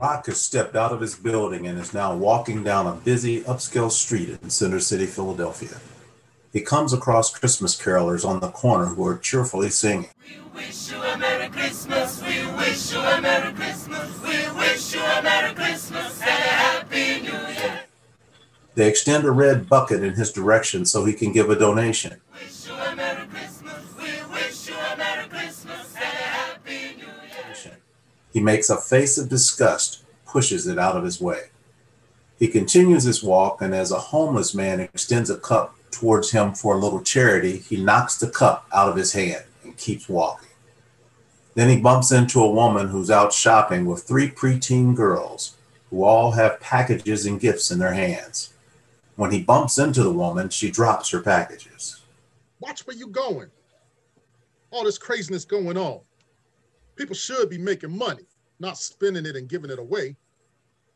Rock has stepped out of his building and is now walking down a busy upscale street in Center City, Philadelphia. He comes across Christmas carolers on the corner who are cheerfully singing. We wish you a Merry Christmas. We wish you a Merry Christmas. We wish you a Merry Christmas They extend a red bucket in his direction so he can give a donation. Wish you a Merry Christmas. We wish you a Merry Christmas and a Happy New Year. He makes a face of disgust, pushes it out of his way. He continues his walk, and as a homeless man extends a cup towards him for a little charity, he knocks the cup out of his hand and keeps walking. Then he bumps into a woman who's out shopping with three preteen girls who all have packages and gifts in their hands. When he bumps into the woman, she drops her packages. Watch where you going. All this craziness going on. People should be making money, not spending it and giving it away.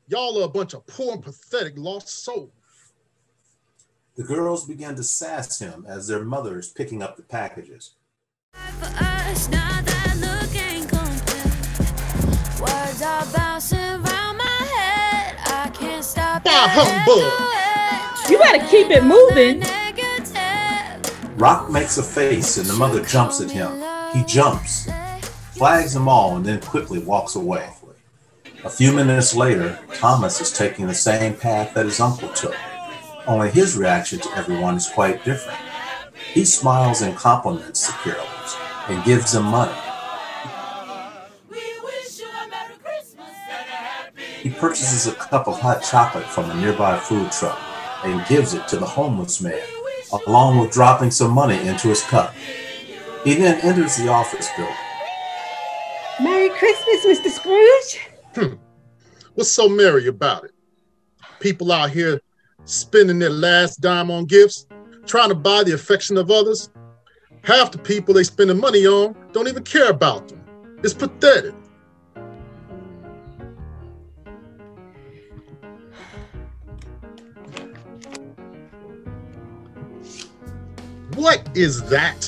Y'all are a bunch of poor and pathetic lost souls. The girls begin to sass him as their mother is picking up the packages. For us, now that look ain't complete. Words are bouncing around my head. I can't stop Bah, it. humbug. You better keep it moving. Rock makes a face and the mother jumps at him. He jumps, flags them all, and then quickly walks away. A few minutes later, Thomas is taking the same path that his uncle took. Only his reaction to everyone is quite different. He smiles and compliments the carolers and gives them money. He purchases a cup of hot chocolate from a nearby food truck and gives it to the homeless man, along with dropping some money into his cup. He then enters the office building. Merry Christmas, Mr. Scrooge. Hmm. What's so merry about it? People out here spending their last dime on gifts, trying to buy the affection of others. Half the people they spending money on don't even care about them. It's pathetic. What is that?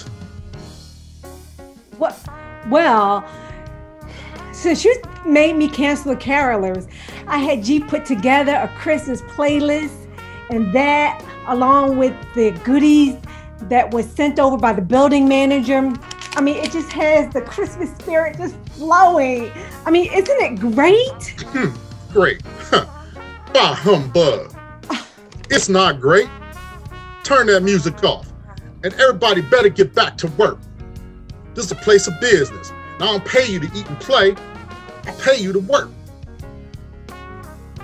What? Well, since you made me cancel the carolers, I had G put together a Christmas playlist, and that, along with the goodies that was sent over by the building manager, I mean, it just has the Christmas spirit just flowing. I mean, isn't it great? Hmm, great. Bah humbug. Ah. It's not great. Turn that music off. And everybody better get back to work. This is a place of business. And I don't pay you to eat and play. I pay you to work.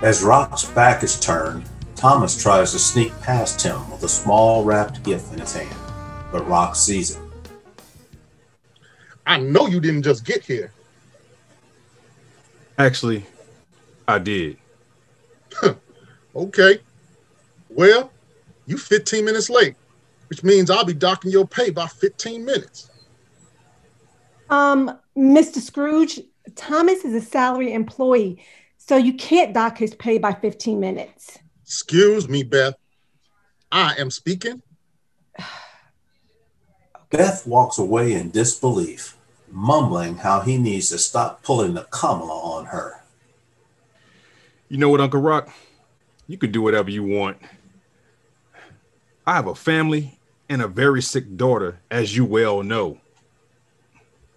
As Rock's back is turned, Thomas tries to sneak past him with a small wrapped gift in his hand, but Rock sees him. I know you didn't just get here. Actually, I did. Okay. Well, you 15 minutes late, which means I'll be docking your pay by 15 minutes. Um, Mr. Scrooge, Thomas is a salary employee, so you can't dock his pay by 15 minutes. Excuse me, Beth. I am speaking. Beth walks away in disbelief, mumbling how he needs to stop pulling the Kamala on her. You know what, Uncle Rock? You can do whatever you want. I have a family and a very sick daughter, as you well know.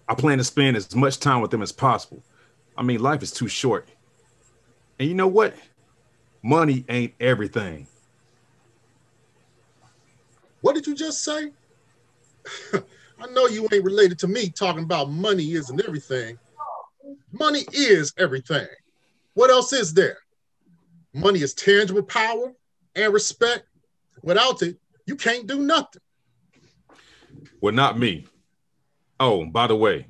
I plan to spend as much time with them as possible. I mean, life is too short. And you know what? Money ain't everything. What did you just say? I know you ain't related to me talking about money isn't everything. Money is everything. What else is there? Money is tangible power and respect. Without it, you can't do nothing. Well, not me. Oh, by the way,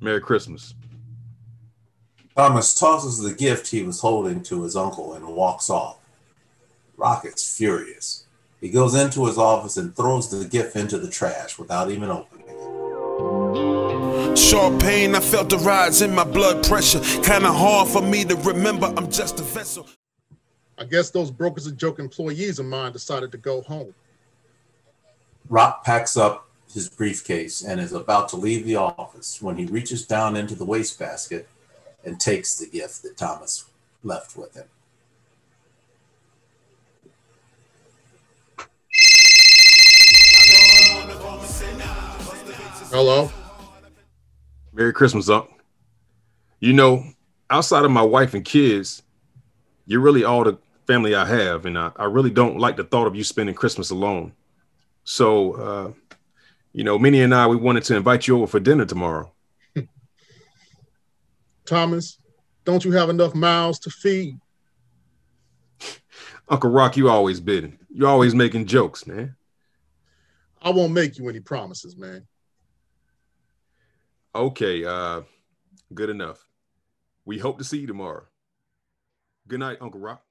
Merry Christmas. Thomas tosses the gift he was holding to his uncle and walks off. Rocket's furious. He goes into his office and throws the gift into the trash without even opening it. Sharp pain, I felt the rise in my blood pressure. Kinda hard for me to remember, I'm just a vessel. I guess those brokers and joke employees of mine decided to go home. Rock packs up his briefcase and is about to leave the office when he reaches down into the wastebasket and takes the gift that Thomas left with him. Hello? Merry Christmas, Unc. You know, outside of my wife and kids, you're really all the family I have, and I, I really don't like the thought of you spending Christmas alone. So, uh, you know, Minnie and I, we wanted to invite you over for dinner tomorrow. Thomas, don't you have enough mouths to feed? Uncle Rock, you always bidding. You're always making jokes, man. I won't make you any promises, man. Okay, uh, good enough. We hope to see you tomorrow. Good night, Uncle Rock.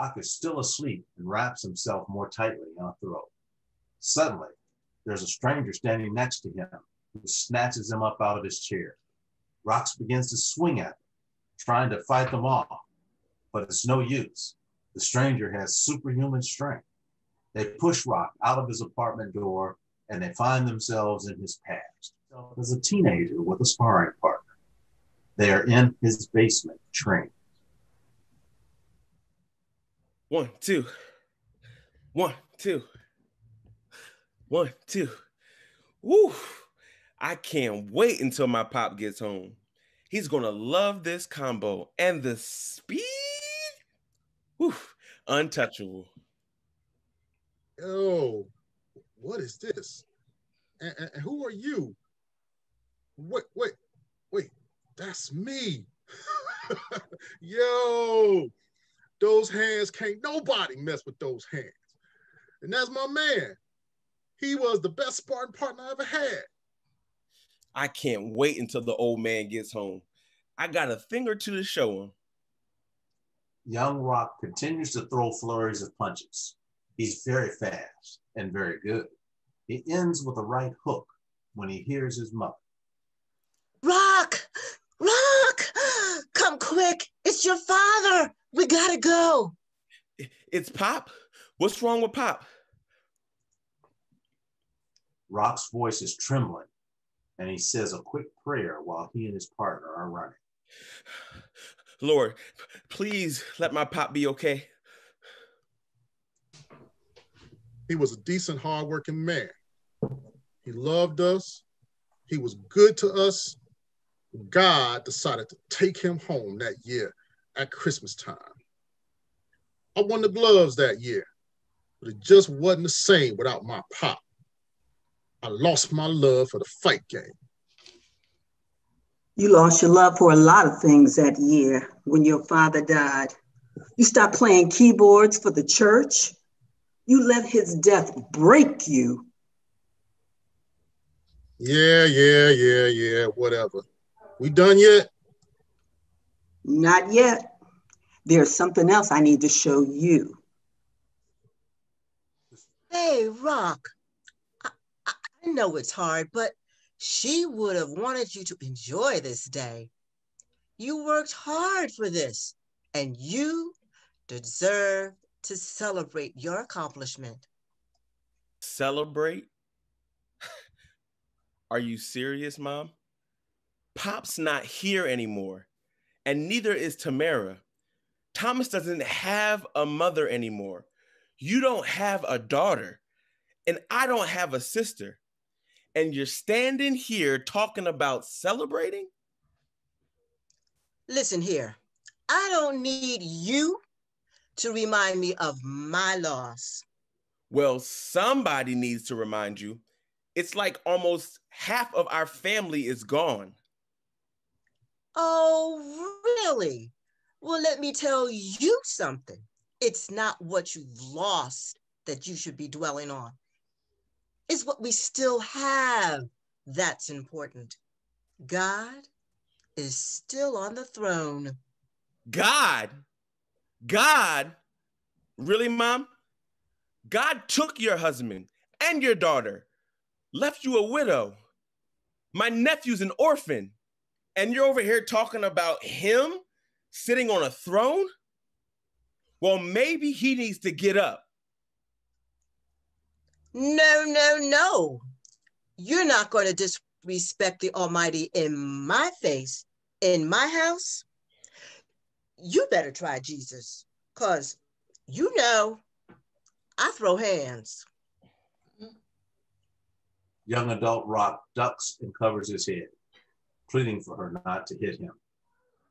Rock is still asleep and wraps himself more tightly in a throat. Suddenly, there's a stranger standing next to him who snatches him up out of his chair. Rocks begins to swing at him, trying to fight them off, but it's no use. The stranger has superhuman strength. They push Rock out of his apartment door and they find themselves in his past as a teenager with a sparring partner. They are in his basement training. One, two. One, two. One, two. Woo! I can't wait until my pop gets home. He's gonna love this combo and the speed. Woo! Untouchable. Yo, what is this? And- and who are you? Wait, wait, wait. That's me. Yo, those hands can't nobody mess with those hands. And that's my man. He was the best sparring partner I ever had. I can't wait until the old man gets home. I got a thing or two to show him. Young Rock continues to throw flurries of punches. He's very fast and very good. He ends with a right hook when he hears his mother. Rock! Rock! Come quick! It's your father! We gotta go! It's Pop. What's wrong with Pop? Rock's voice is trembling, and he says a quick prayer while he and his partner are running. Lord, please let my Pop be okay. He was a decent, hardworking man. He loved us. He was good to us. God decided to take him home that year at Christmas time. I won the gloves that year, but it just wasn't the same without my pop. I lost my love for the fight game. You lost your love for a lot of things that year when your father died. You stopped playing keyboards for the church. You let his death break you. Yeah, yeah, yeah, yeah, whatever. We done yet? Not yet. There's something else I need to show you. Hey, Rock. I, I, I know it's hard, but she would have wanted you to enjoy this day. You worked hard for this, and you deserve to celebrate your accomplishment. Celebrate? Are you serious, Mom? Pop's not here anymore, and neither is Tamara. Thomas doesn't have a mother anymore. You don't have a daughter, and I don't have a sister. And you're standing here talking about celebrating? Listen here, I don't need you to remind me of my loss. Well, somebody needs to remind you. It's like almost half of our family is gone. Oh, really? Well, let me tell you something. It's not what you've lost that you should be dwelling on. It's what we still have that's important. God is still on the throne. God? God? Really, Mom? God took your husband and your daughter, left you a widow. My nephew's an orphan, and you're over here talking about him sitting on a throne? Well, maybe he needs to get up. No, no, no. You're not going to disrespect the Almighty in my face, in my house. You better try Jesus, because you know I throw hands. Young adult Rock ducks and covers his head, pleading for her not to hit him.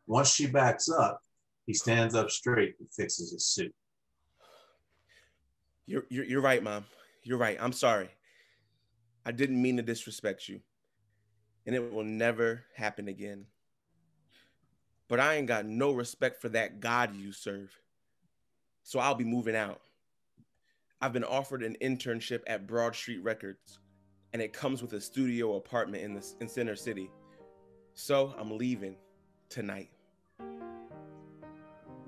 Once she backs up, he stands up straight and fixes his suit. You're, you're, you're right, mom. You're right. I'm sorry. I didn't mean to disrespect you. And it will never happen again. But I ain't got no respect for that God you serve. So I'll be moving out. I've been offered an internship at Broad Street Records, and it comes with a studio apartment in the in Center City. So I'm leaving tonight.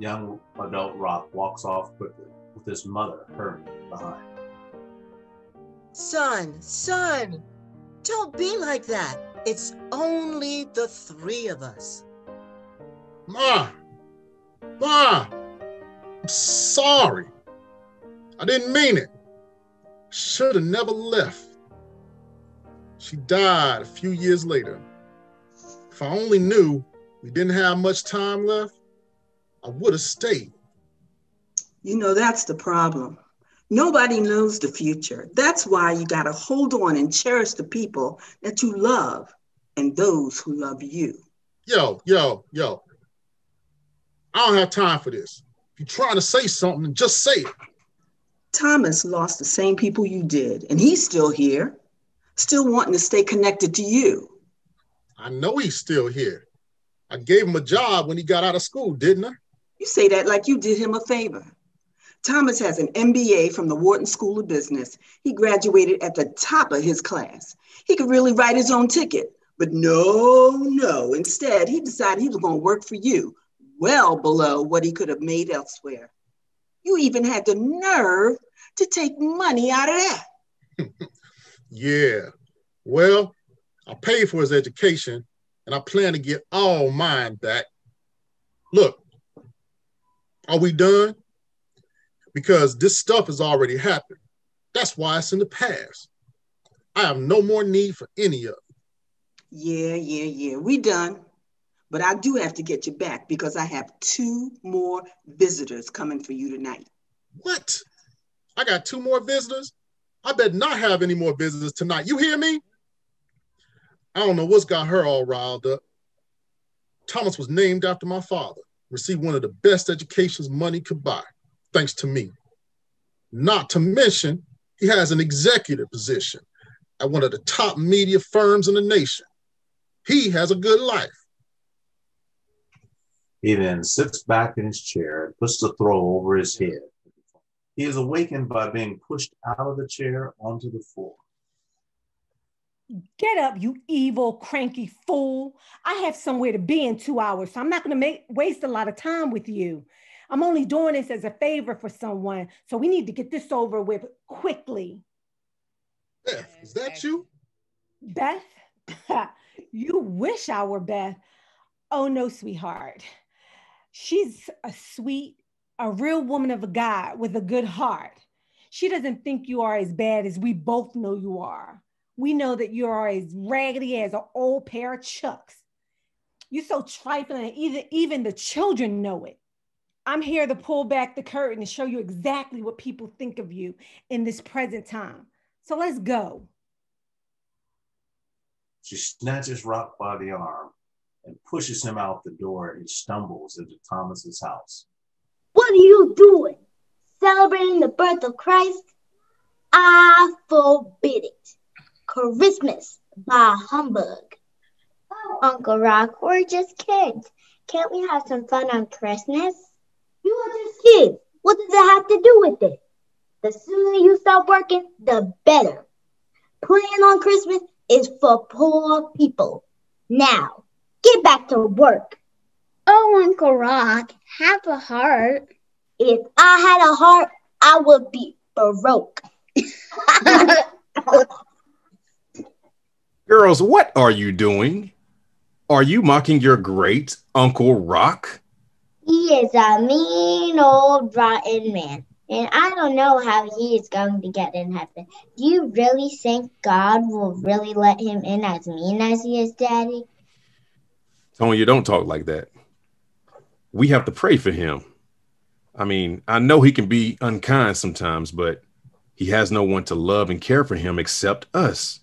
Young adult Rock walks off quickly with his mother hurrying behind. Son, son, don't be like that. It's only the three of us. Ma, Ma, I'm sorry. I didn't mean it. Should have never left. She died a few years later. If I only knew we didn't have much time left, I would have stayed. You know, that's the problem. Nobody knows the future. That's why you got to hold on and cherish the people that you love and those who love you. Yo, yo, yo. I don't have time for this. If you're trying to say something, just say it. Thomas lost the same people you did, and he's still here, still wanting to stay connected to you. I know he's still here. I gave him a job when he got out of school, didn't I? You say that like you did him a favor. Thomas has an MBA from the Wharton School of Business. He graduated at the top of his class. He could really write his own ticket. But no, no. Instead, he decided he was going to work for you, well below what he could have made elsewhere. You even had the nerve to take money out of that. Yeah. Well, I paid for his education and I plan to get all mine back. Look, are we done? Because this stuff has already happened. That's why it's in the past. I have no more need for any of it. Yeah, yeah, yeah. We done. But I do have to get you back because I have two more visitors coming for you tonight. What? I got two more visitors? I bet not have any more visitors tonight. You hear me? I don't know what's got her all riled up. Thomas was named after my father, received one of the best educations money could buy, thanks to me. Not to mention, he has an executive position at one of the top media firms in the nation. He has a good life. He then sits back in his chair and puts the throw over his head. He is awakened by being pushed out of the chair onto the floor. Get up, you evil, cranky fool. I have somewhere to be in two hours, so I'm not going to make waste a lot of time with you. I'm only doing this as a favor for someone, so we need to get this over with quickly. Beth, is that you? Beth, you wish I were Beth. Oh no, sweetheart. She's a sweet, a real woman of a God with a good heart. She doesn't think you are as bad as we both know you are. We know that you are as raggedy as an old pair of chucks. You're so trifling, and even, even the children know it. I'm here to pull back the curtain and show you exactly what people think of you in this present time. So let's go. She snatches Rock by the arm and pushes him out the door, and stumbles into Thomas's house. What are you doing? Celebrating the birth of Christ? I forbid it. Christmas by humbug. Oh, Uncle Rock, we're just kids. Can't we have some fun on Christmas? You are just kids. What does it have to do with it? The sooner you stop working, the better. Playing on Christmas is for poor people. Now, get back to work. Oh, Uncle Rock, have a heart. If I had a heart, I would be Baroque. Girls, what are you doing? Are you mocking your great Uncle Rock? he is a mean old rotten man. And I don't know how he is going to get in heaven. Do you really think God will really let him in as mean as he is, Daddy? Tony, you don't talk like that. We have to pray for him. I mean, I know he can be unkind sometimes, but he has no one to love and care for him except us.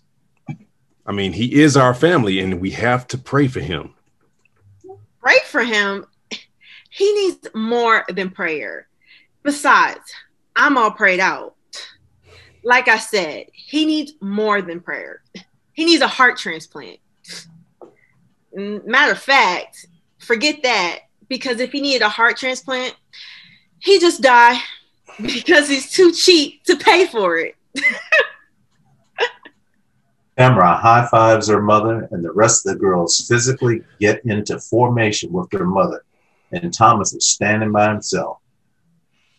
I mean, he is our family and we have to pray for him. Pray for him. He needs more than prayer. Besides, I'm all prayed out. Like I said, he needs more than prayer. He needs a heart transplant. Matter of fact, forget that because if he needed a heart transplant, he just die because he's too cheap to pay for it. Tamara high fives her mother, and the rest of the girls physically get into formation with their mother, and Thomas is standing by himself.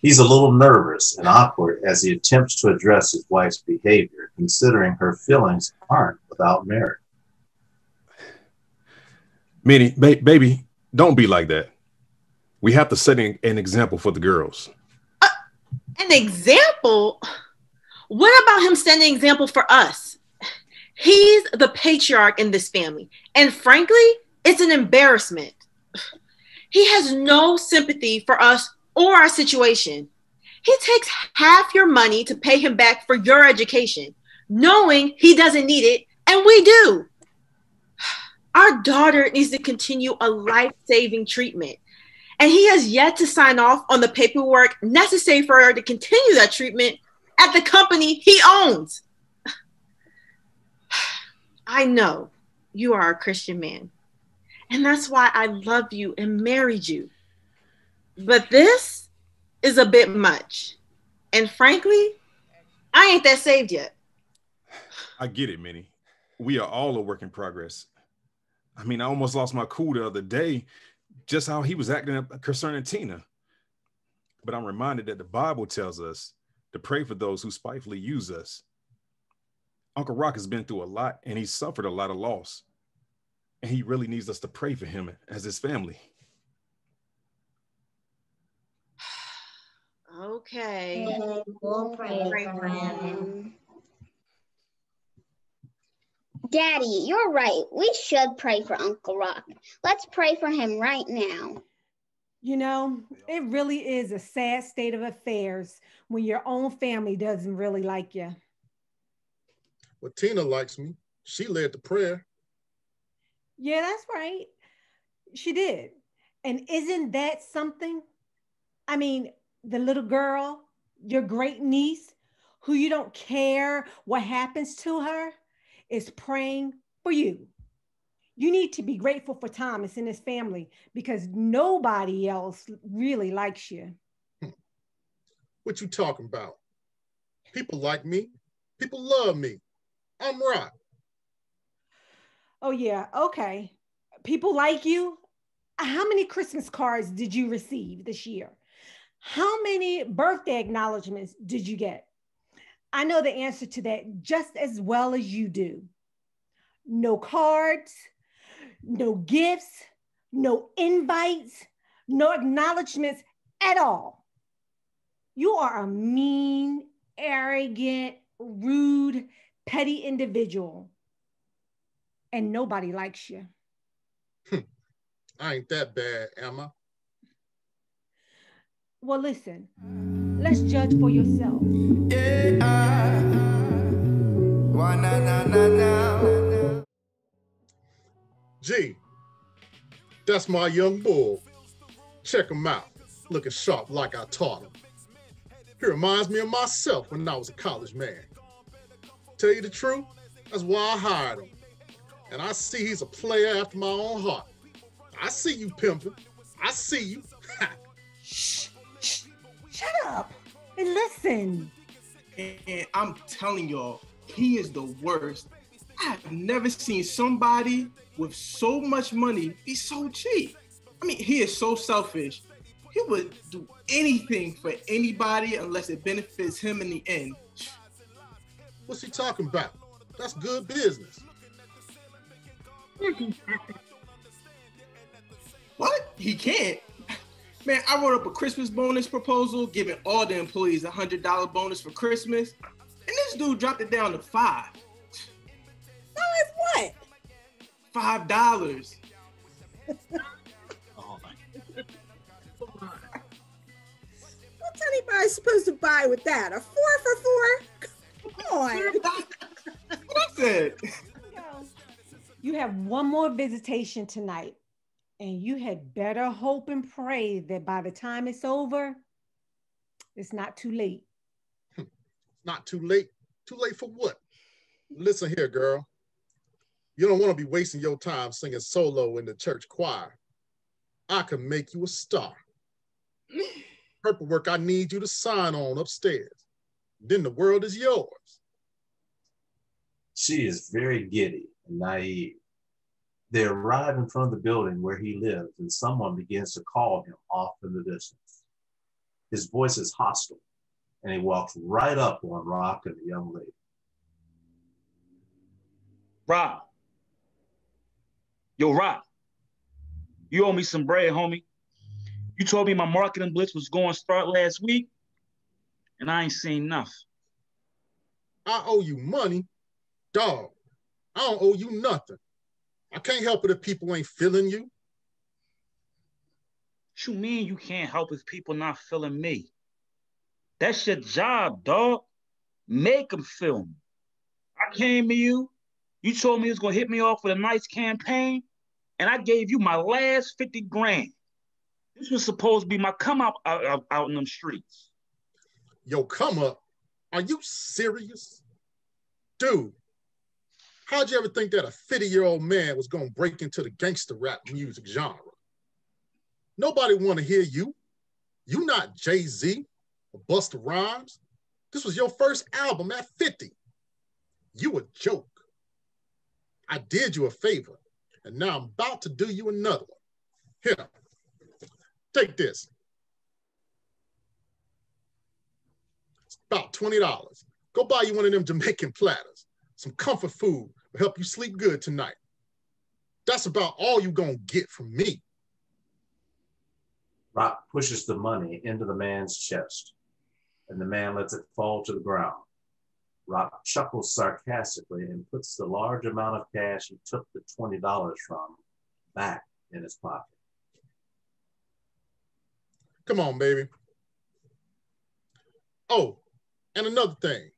He's a little nervous and awkward as he attempts to address his wife's behavior, considering her feelings aren't without merit. Minnie, ba- baby, don't be like that. We have to set an, an example for the girls. Uh, an example? What about him setting an example for us? He's the patriarch in this family. And frankly, it's an embarrassment. He has no sympathy for us or our situation. He takes half your money to pay him back for your education, knowing he doesn't need it, and we do. Our daughter needs to continue a life saving treatment, and he has yet to sign off on the paperwork necessary for her to continue that treatment at the company he owns. I know you are a Christian man, and that's why I love you and married you. But this is a bit much. And frankly, I ain't that saved yet. I get it, Minnie. We are all a work in progress. I mean, I almost lost my cool the other day, just how he was acting up concerning Tina. But I'm reminded that the Bible tells us to pray for those who spitefully use us. Uncle Rock has been through a lot and he's suffered a lot of loss. And he really needs us to pray for him as his family. Okay. We'll pray for him. Daddy, you're right. We should pray for Uncle Rock. Let's pray for him right now. You know, it really is a sad state of affairs when your own family doesn't really like you. Well, Tina likes me. She led the prayer. Yeah, that's right. She did. And isn't that something? I mean, the little girl, your great niece, who you don't care what happens to her, is praying for you. You need to be grateful for Thomas and his family because nobody else really likes you. Hmm. What you talking about? People like me. People love me. I'm Rock. Oh, yeah. Okay. People like you. How many Christmas cards did you receive this year? How many birthday acknowledgments did you get? I know the answer to that just as well as you do. No cards, no gifts, no invites, no acknowledgments at all. You are a mean, arrogant, rude, petty individual, and nobody likes you. I ain't that bad, am I? Well, listen, let's judge for yourself. Yeah, I, why, na, na, na, Gee, that's my young bull. Check him out, looking sharp like I taught him. He reminds me of myself when I was a college man. Tell you the truth, that's why I hired him. And I see he's a player after my own heart. I see you pimping. I see you. Shh, shh, shut up and listen. And I'm telling y'all, he is the worst. I've never seen somebody with so much money be so cheap. I mean, he is so selfish. he would do anything for anybody unless it benefits him in the end. What's he talking about? That's good business. What? He can't. Man, I wrote up a Christmas bonus proposal giving all the employees a hundred dollar bonus for Christmas, and this dude dropped it down to five. No, it's what? Five dollars. Oh, What's anybody supposed to buy with that? A four for four? Come on. What I said. You have one more visitation tonight, and you had better hope and pray that by the time it's over, it's not too late. Hmm. Not too late. Too late for what? Listen here, girl. You don't want to be wasting your time singing solo in the church choir. I can make you a star. Purple work I need you to sign on upstairs. Then the world is yours. She is very giddy and naive. They arrive in front of the building where he lives, and someone begins to call him off in the distance. His voice is hostile, and he walks right up on Rock and the young lady. Rob. Yo, Rob. You owe me some bread, homie. You told me my marketing blitz was going to start last week, and I ain't seen enough. I owe you money. Dog, I don't owe you nothing. I can't help it if people ain't feeling you. What you mean you can't help if people not feeling me? That's your job, dog. Make them feel me. I came to you. You told me it was gonna hit me off with a nice campaign, and I gave you my last 50 grand. This was supposed to be my come out, out, out in them streets. Yo, come up. Are you serious? Dude, how'd you ever think that a 50 year old man was going to break into the gangster rap music genre? Nobody want to hear you. You not Jay Z or Busta Rhymes. This was your first album at 50. You a joke. I did you a favor, and now I'm about to do you another one. Here, take this. About $20. Go buy you one of them Jamaican platters. Some comfort food will help you sleep good tonight. That's about all you're gonna get from me. Rock pushes the money into the man's chest, and the man lets it fall to the ground. Rock chuckles sarcastically and puts the large amount of cash he took the $20 from back in his pocket. Come on, baby. Oh, and another thing.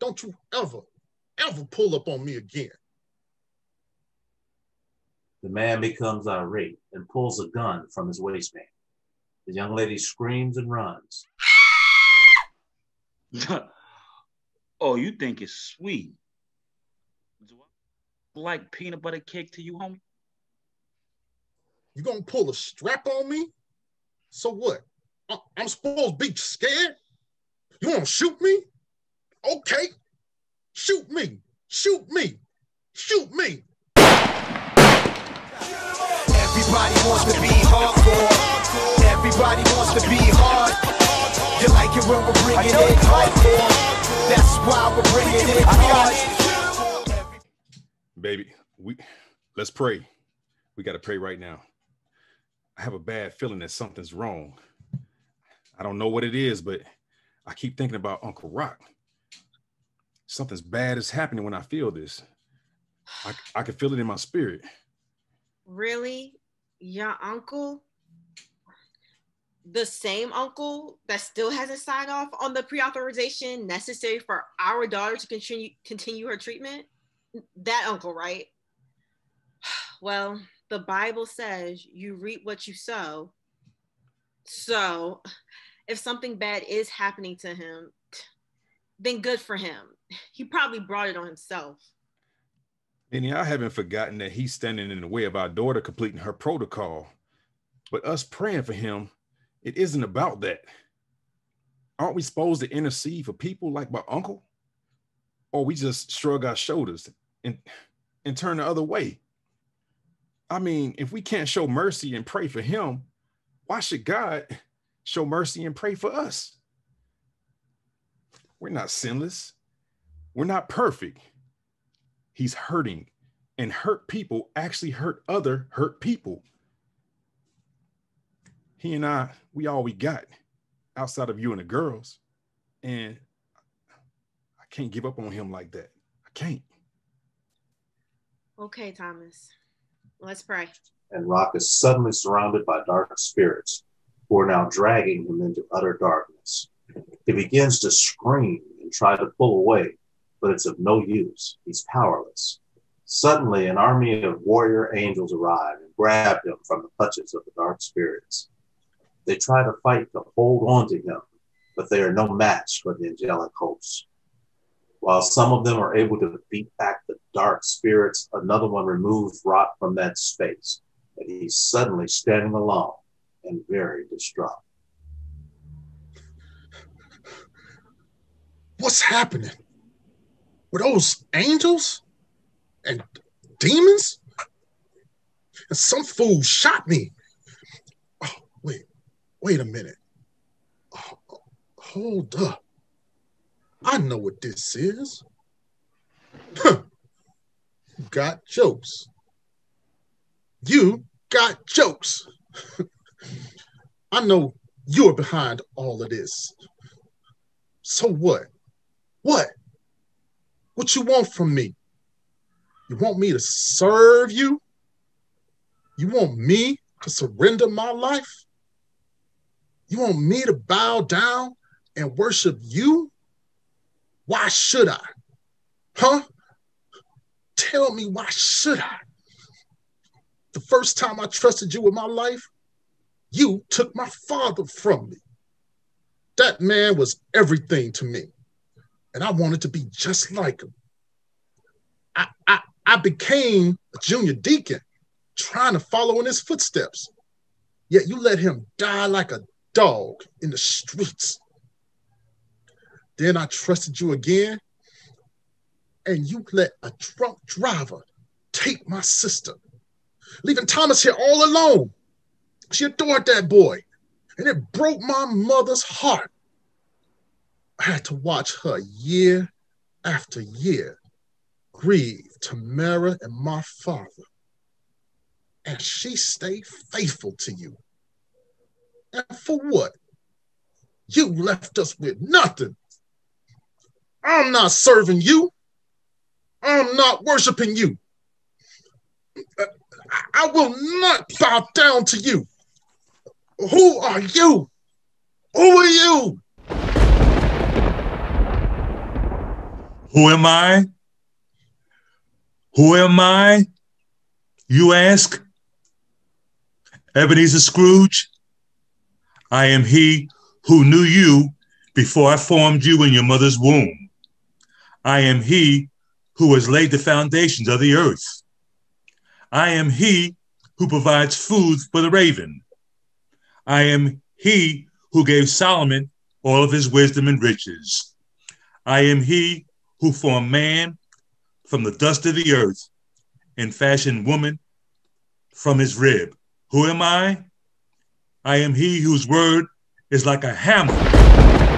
Don't you ever, ever pull up on me again. The man becomes irate and pulls a gun from his waistband. The young lady screams and runs. oh, you think it's sweet? Do I like peanut butter cake to you, homie? You gonna pull a strap on me? So what? I- I'm supposed to be scared? You wanna shoot me? Okay. Shoot me. Shoot me. Shoot me. Everybody wants to be hardcore. Everybody wants to be hard. You like it when we're bringing it hardcore. That's why we're bringing it hard. Baby, we let's pray. We got to pray right now. I have a bad feeling that something's wrong. I don't know what it is, but I keep thinking about Uncle Rock. Something's bad is happening when I feel this. I, I can feel it in my spirit. Really? Your uncle? The same uncle that still hasn't signed off on the pre-authorization necessary for our daughter to continue continue her treatment? That uncle, right? Well, the Bible says you reap what you sow. So, if something bad is happening to him, then good for him. He probably brought it on himself. Minnie, I haven't forgotten that he's standing in the way of our daughter completing her protocol. But us praying for him, it isn't about that. Aren't we supposed to intercede for people like my uncle? Or we just shrug our shoulders and, and turn the other way? I mean, if we can't show mercy and pray for him, why should God show mercy and pray for us? We're not sinless. We're not perfect. He's hurting, and hurt people actually hurt other hurt people. He and I, we all we got outside of you and the girls. And I can't give up on him like that. I can't. Okay, Thomas. Let's pray. and Rock is suddenly surrounded by dark spirits who are now dragging him into utter darkness. He begins to scream and try to pull away, but it's of no use. He's powerless. Suddenly, an army of warrior angels arrive and grab him from the clutches of the dark spirits. They try to fight to hold on to him, but they are no match for the angelic hosts. While some of them are able to beat back the dark spirits, another one removes Rock from that space, and he's suddenly standing alone and very distraught. What's happening? Were those angels and demons? And some fool shot me. Oh, wait, wait a minute. Oh, hold up. I know what this is. Got jokes. You got jokes. I know you're behind all of this. So what? What? What you want from me? You want me to serve you? You want me to surrender my life? You want me to bow down and worship you? Why should I? Huh? Tell me why should I? The first time I trusted you with my life, you took my father from me. That man was everything to me, and I wanted to be just like him. I, I, I became a junior deacon, trying to follow in his footsteps. Yet you let him die like a dog in the streets. Then I trusted you again, and you let a drunk driver take my sister, leaving Thomas here all alone. She adored that boy, and it broke my mother's heart. I had to watch her year after year grieve Tamara and my father. And she stayed faithful to you. And for what? You left us with nothing. I'm not serving you. I'm not worshiping you. I- I will not bow down to you. Who are you? Who are you? Who am I? Who am I? You ask? Ebenezer Scrooge? I am he who knew you before I formed you in your mother's womb. I am he who has laid the foundations of the earth. I am he who provides food for the raven. I am he who gave Solomon all of his wisdom and riches. I am he who formed man from the dust of the earth and fashioned woman from his rib. Who am I? I am he whose word is like a hammer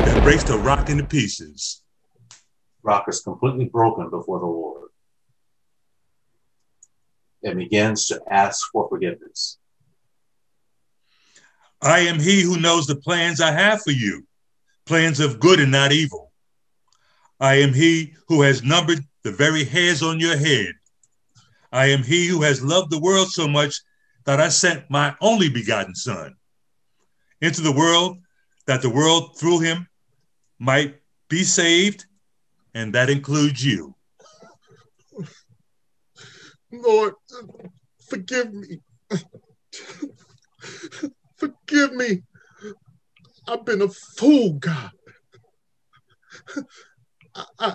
that breaks the rock into pieces. Rock is completely broken before the Lord and begins to ask for forgiveness. I am he who knows the plans I have for you, plans of good and not evil. I am he who has numbered the very hairs on your head. I am he who has loved the world so much that I sent my only begotten Son into the world that the world through him might be saved, and that includes you. Lord, forgive me. Forgive me. I've been a fool, God. I, I,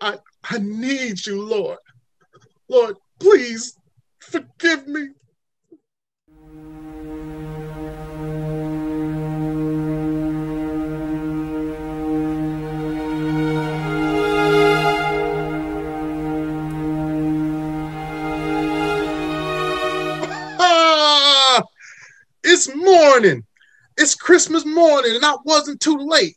I, I need you, Lord. Lord, please forgive me. It's morning. morning. It's Christmas morning and I wasn't too late.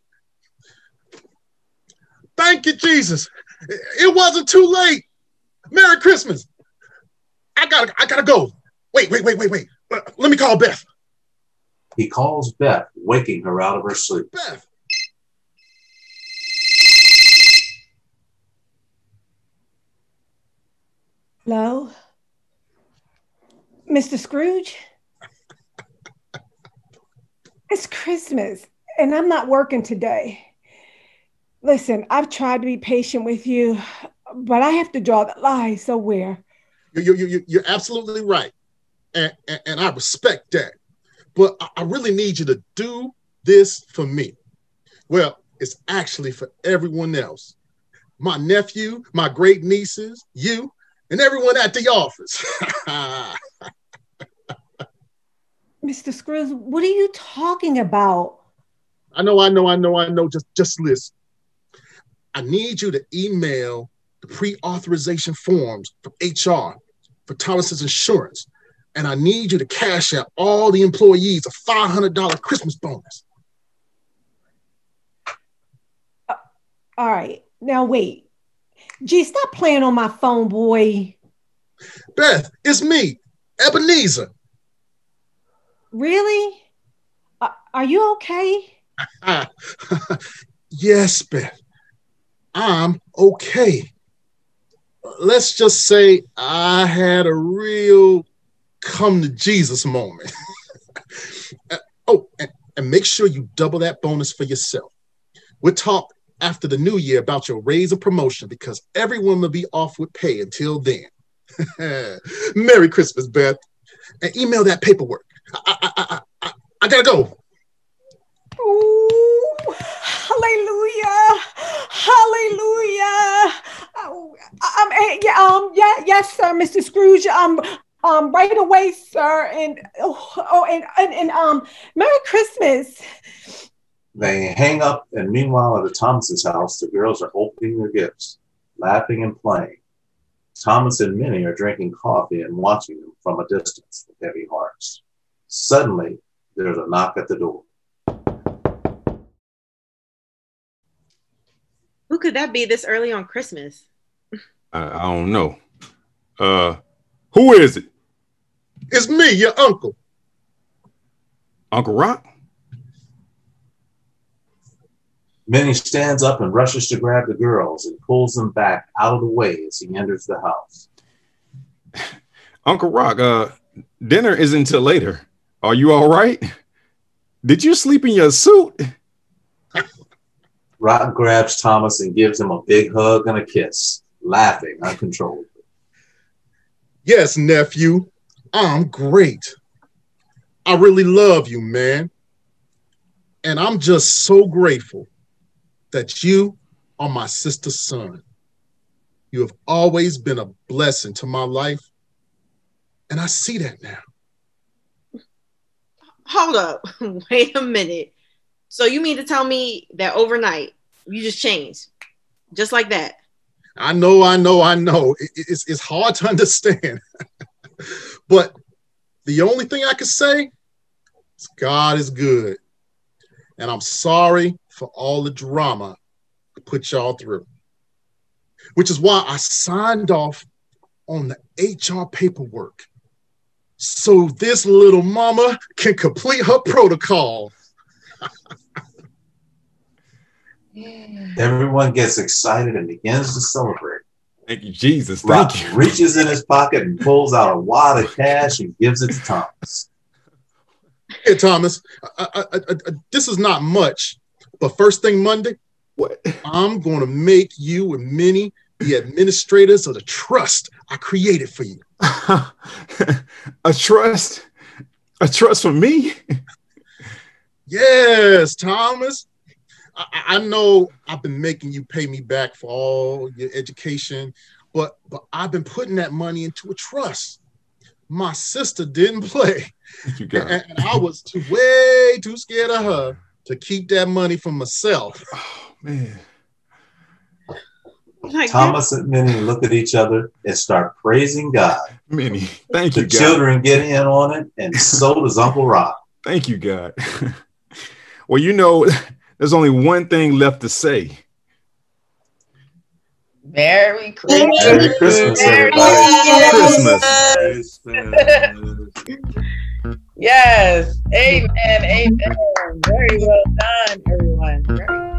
Thank you, Jesus. It wasn't too late. Merry Christmas. I gotta, I gotta go. Wait, wait, wait, wait, wait. Uh, Let me call Beth. He calls Beth, waking her out of her sleep. Beth. Hello? Mr. Scrooge? It's Christmas and I'm not working today. Listen, I've tried to be patient with you, but I have to draw the line somewhere. You, you, you, you're absolutely right. And, and, and I respect that. But I, I really need you to do this for me. Well, it's actually for everyone else. My nephew, my great nieces, you, and everyone at the office. Mr. Scrooge, what are you talking about? I know, I know, I know, I know. Just just listen. I need you to email the pre-authorization forms from HR for Thomas's insurance. And I need you to cash out all the employees a $500 Christmas bonus. Uh, all right, now wait. Gee, stop playing on my phone, boy. Beth, it's me, Ebenezer. Really? Are you okay? yes, Beth. I'm okay. Let's just say I had a real come to Jesus moment. Oh, and, and make sure you double that bonus for yourself. We'll talk after the new year about your raise or promotion because everyone will be off with pay until then. Merry Christmas, Beth. And email that paperwork. I, I, gotta go. Ooh, hallelujah, hallelujah. Oh, um, yeah, um, yeah, yes, sir, Mr. Scrooge. Um, um, right away, sir. And oh, oh and, and and um, Merry Christmas. They hang up, and meanwhile, at the Thomas's house, the girls are opening their gifts, laughing and playing. Thomas and Minnie are drinking coffee and watching them from a distance with heavy hearts. Suddenly, there's a knock at the door. Who could that be this early on Christmas? I, I don't know. Uh, who is it? It's me, your uncle. Uncle Rock? Minnie stands up and rushes to grab the girls and pulls them back out of the way as he enters the house. Uncle Rock, uh, dinner isn't till later. Are you all right? Did you sleep in your suit? Rock grabs Thomas and gives him a big hug and a kiss, laughing uncontrollably. Yes, nephew, I'm great. I really love you, man. And I'm just so grateful that you are my sister's son. You have always been a blessing to my life. And I see that now. Hold up. Wait a minute. So you mean to tell me that overnight you just changed? Just like that? I know, I know, I know. It- it's, it's hard to understand. but the only thing I can say is God is good. And I'm sorry for all the drama I put y'all through. Which is why I signed off on the HR paperwork. So this little mama can complete her protocol. Everyone gets excited and begins to celebrate. Thank you, Jesus. Rock Thank you. reaches in his pocket and pulls out a wad of cash and gives it to Thomas. Hey, Thomas, I, I, I, I- this is not much, but first thing Monday, what? I'm going to make you and Minnie the administrators of the trust I created for you. a trust? A trust for me? Yes, Thomas. I, I know I've been making you pay me back for all your education, but but I've been putting that money into a trust. My sister didn't play, You got and, and I was too way too scared of her to keep that money for myself. Oh man. Like Thomas that? and Minnie look at each other and start praising God. Minnie, thank the you. The children get in on it, and so does Uncle Rob. Thank you, God. well, you know, there's only one thing left to say. Merry Christmas. Merry Christmas, everybody. Christmas. Christmas. yes. Amen. Amen. Very well done, everyone. Very